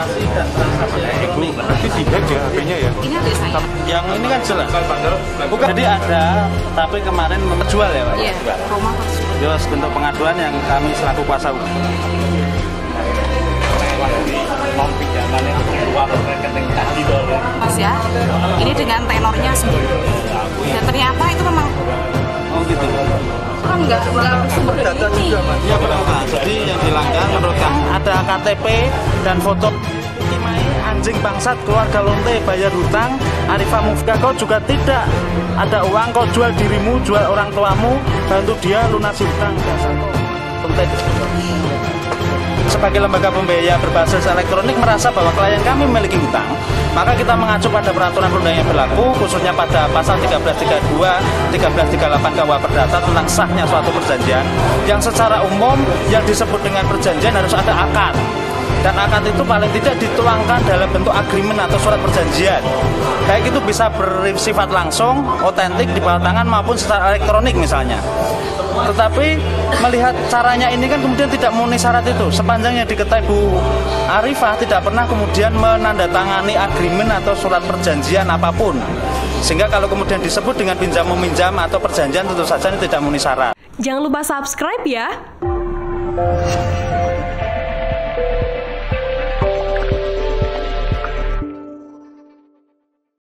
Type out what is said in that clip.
informasi dan transaksi di ya HP-nya ya. Ya, ya? Yang ini kan jelas. Bukan. Jadi ada, tapi kemarin menjual ya Pak? Iya, iya. rumah terjual. Yos, bentuk pengaduan yang kami selaku kuasa hukum. Mas ya, ini dengan tenornya sendiri. Dan ternyata itu memang Oh gitu. Kan enggak, enggak, enggak sumber data juga, Mas. Iya, enggak, Jadi yang dilanggar menurut kami ada KTP, dan foto Timai anjing bangsat keluarga lonte bayar hutang Arifah Mufka kau juga tidak ada uang kau jual dirimu jual orang tuamu bantu dia lunasi hutang sebagai lembaga pembiaya berbasis elektronik merasa bahwa klien kami memiliki hutang, maka kita mengacu pada peraturan perundang yang berlaku, khususnya pada pasal 1332, 1338 KUH Perdata tentang sahnya suatu perjanjian, yang secara umum yang disebut dengan perjanjian harus ada akad. Dan akad itu paling tidak dituangkan dalam bentuk agreement atau surat perjanjian. Baik itu bisa bersifat langsung, otentik di bawah tangan maupun secara elektronik misalnya. Tetapi melihat caranya ini kan kemudian tidak memenuhi syarat itu. Sepanjang yang diketahui Bu Arifah tidak pernah kemudian menandatangani agreement atau surat perjanjian apa pun. Sehingga kalau kemudian disebut dengan pinjam meminjam atau perjanjian tentu saja ini tidak memenuhi syarat. Jangan lupa subscribe ya.